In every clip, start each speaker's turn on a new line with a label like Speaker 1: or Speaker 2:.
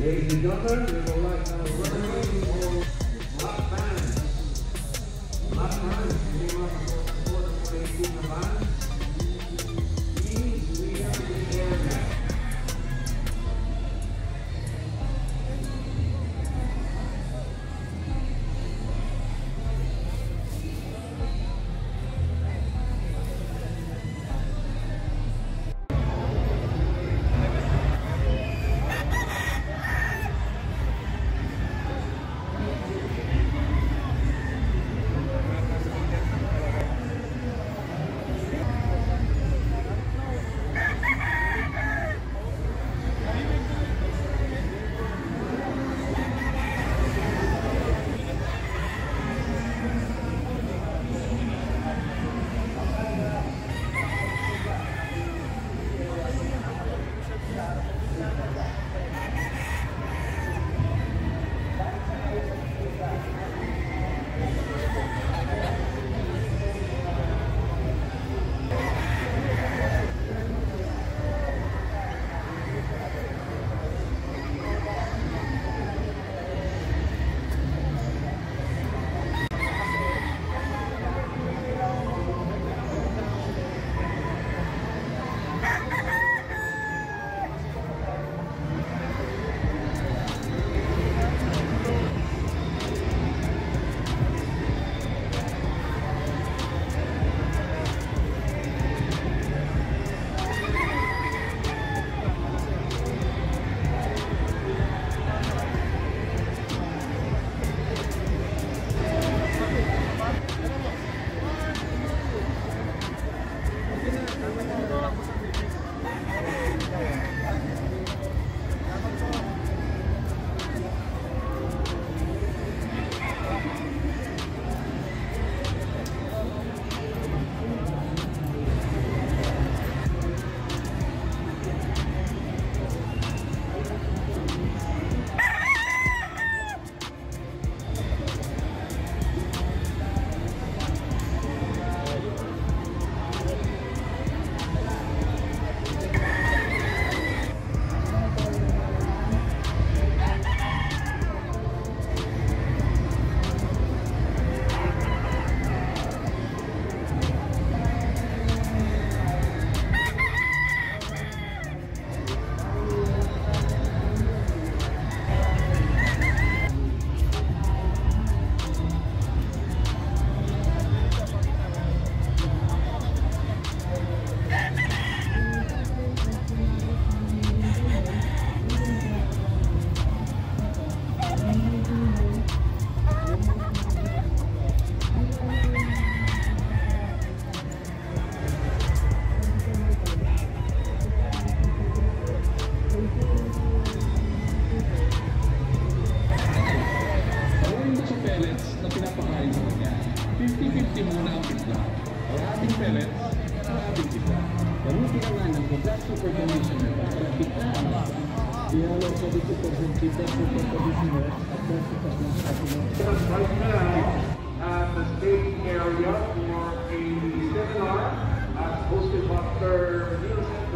Speaker 1: Ladies and gentlemen, we would like to welcome all black bands. Black bands came up for the playing the band.
Speaker 2: Pellets na pinapakain sa kanya, 50-50 muna ang timpla. Kalahating pellets, kalahating timpla.
Speaker 3: Gamitin naman ang Black Super Conditioner para tikman. Ihalo sa 50% kita Super Conditioner at 20% sa
Speaker 1: Right now at the stage area for a seminar as hosted by Dr. Nielsen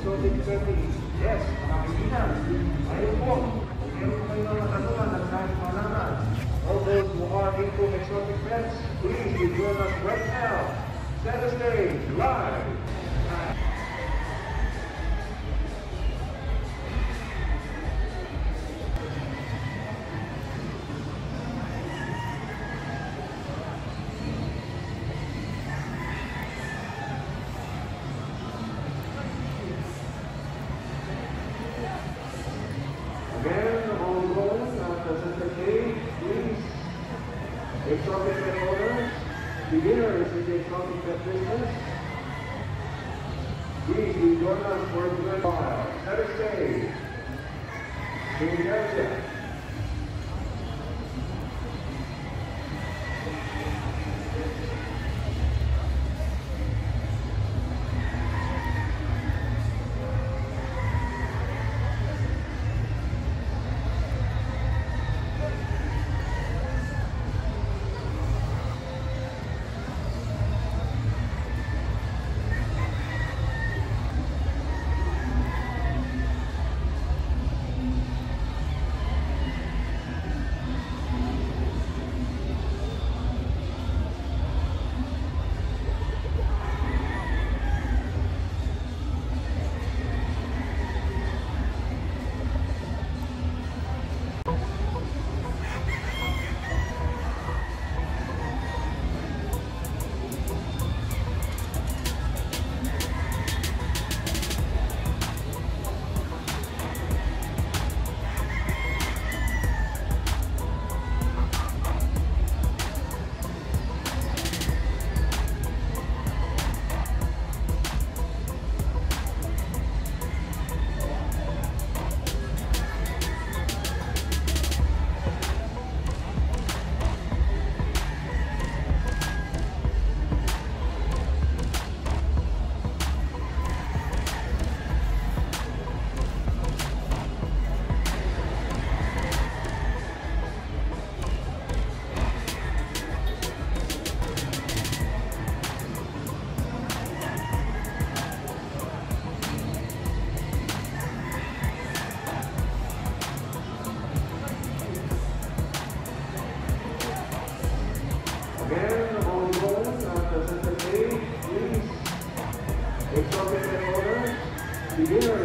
Speaker 1: Yes, kaibigan, ayun po, meron kayo ng katanungan at nais malaman, all those who are into exotic pets, please join us right now. Stage, live. The center please. Exotic pet owners, beginners in the exotic pet business, please join us for a good while. Beginners in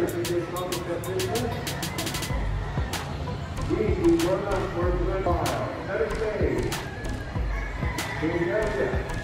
Speaker 1: competition. Please